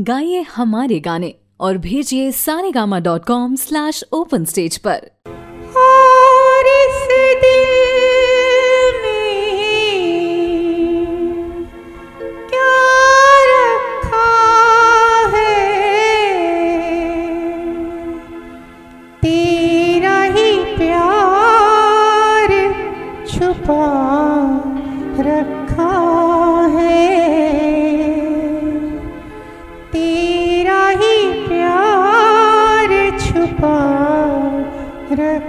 गाइए हमारे गाने और भेजिए Saregama dot com slash open stage पर। तेरा ही प्यार छुपा रख 이렇게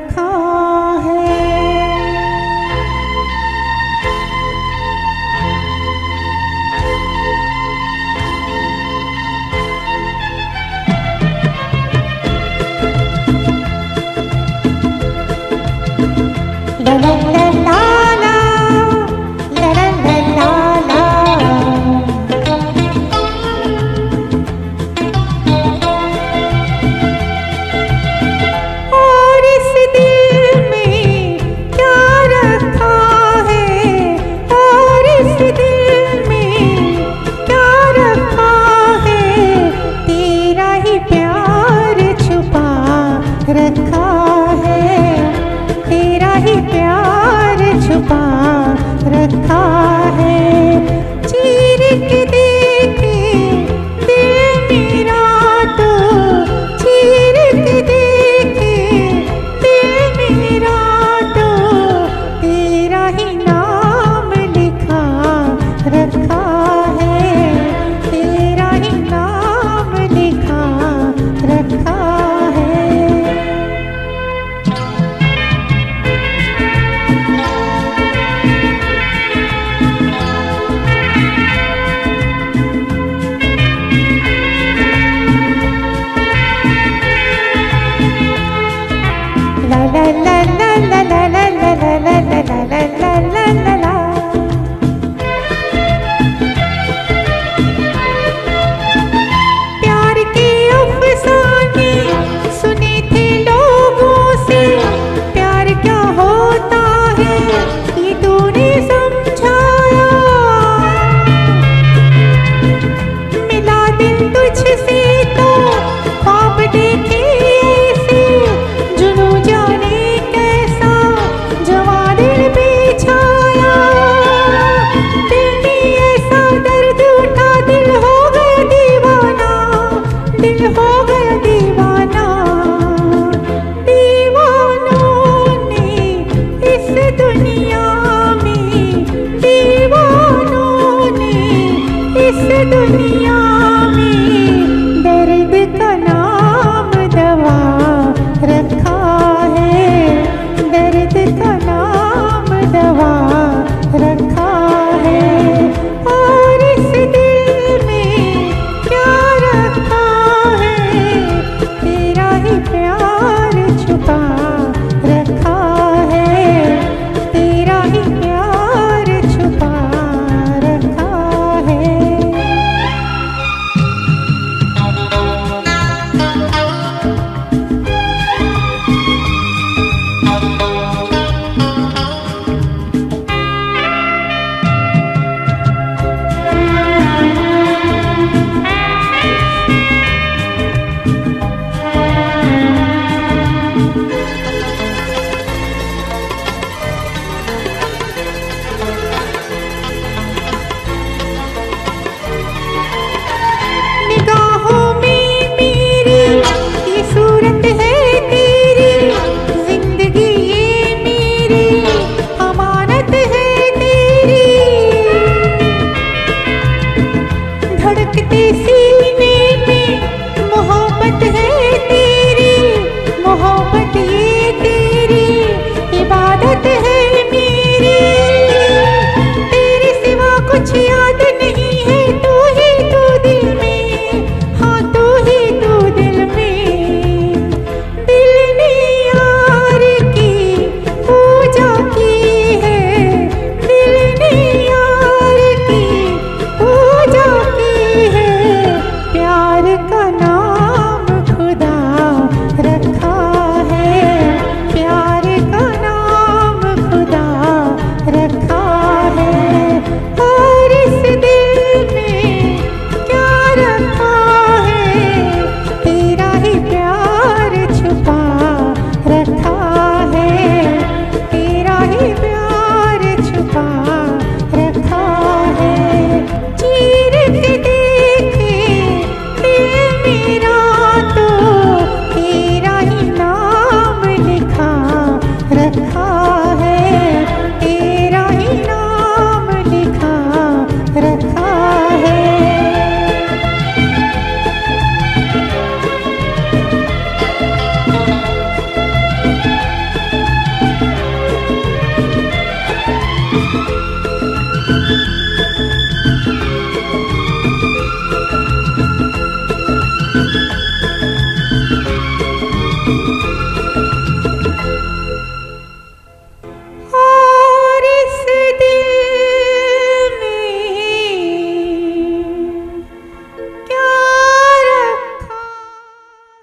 பறக்க la la la. ಕನಾ